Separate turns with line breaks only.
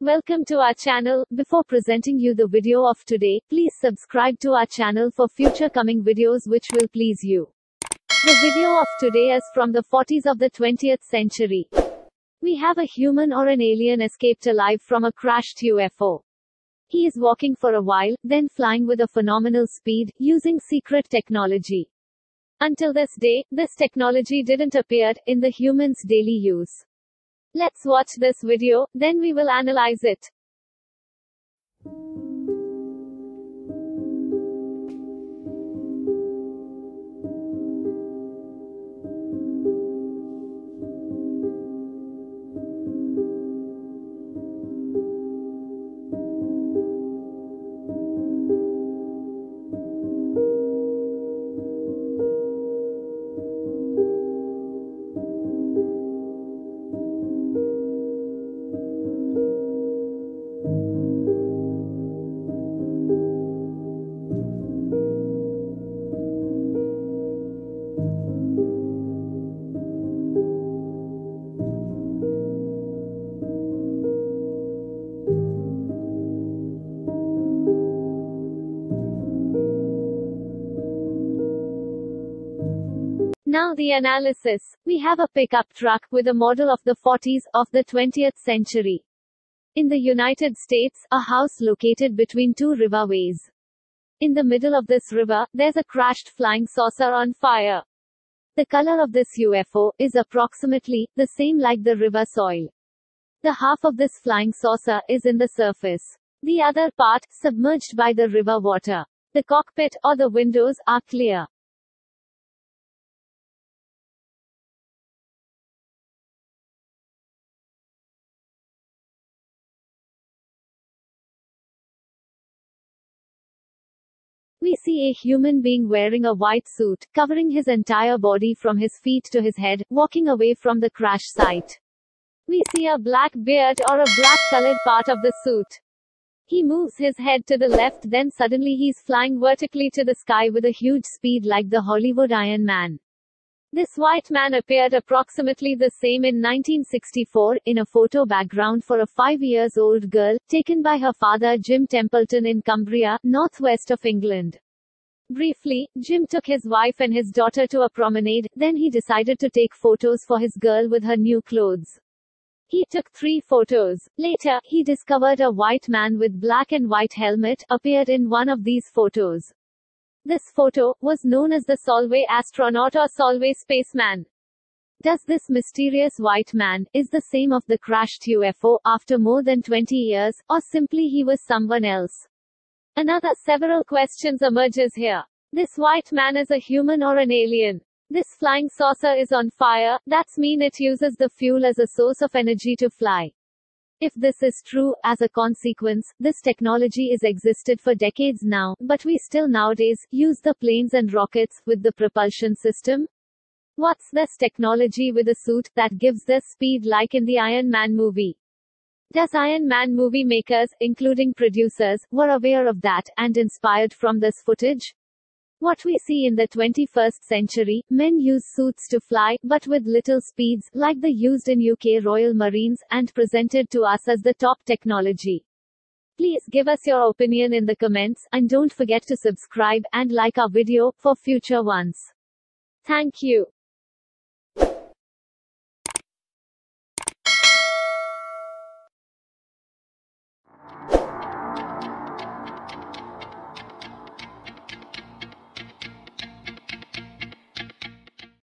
Welcome to our channel. Before presenting you the video of today, please subscribe to our channel for future coming videos which will please you. The video of today is from the 40s of the 20th century. We have a human or an alien escaped alive from a crashed UFO. He is walking for a while, then flying with a phenomenal speed, using secret technology. Until this day, this technology didn't appear in the human's daily use. Let's watch this video, then we will analyze it. Now the analysis. We have a pickup truck with a model of the 40s of the 20th century. In the United States, a house located between two riverways. In the middle of this river, there's a crashed flying saucer on fire. The color of this UFO is approximately the same like the river soil. The half of this flying saucer is in the surface. The other part, submerged by the river water. The cockpit or the windows are clear. We see a human being wearing a white suit, covering his entire body from his feet to his head, walking away from the crash site. We see a black beard or a black colored part of the suit. He moves his head to the left then suddenly he's flying vertically to the sky with a huge speed like the Hollywood Iron Man. This white man appeared approximately the same in 1964, in a photo background for a five years old girl, taken by her father Jim Templeton in Cumbria, northwest of England. Briefly, Jim took his wife and his daughter to a promenade, then he decided to take photos for his girl with her new clothes. He took three photos. Later, he discovered a white man with black and white helmet appeared in one of these photos. This photo was known as the Solway astronaut or Solway spaceman. Does this mysterious white man is the same of the crashed UFO after more than 20 years, or simply he was someone else? Another several questions emerges here. This white man is a human or an alien? This flying saucer is on fire, that's mean it uses the fuel as a source of energy to fly. If this is true, as a consequence, this technology is existed for decades now, but we still nowadays use the planes and rockets with the propulsion system. What's this technology with a suit that gives this speed like in the Iron Man movie? Does Iron Man movie makers, including producers, were aware of that and inspired from this footage? What we see in the 21st century, men use suits to fly, but with little speeds, like the used in UK Royal Marines, and presented to us as the top technology. Please give us your opinion in the comments, and don't forget to subscribe and like our video, for future ones. Thank you.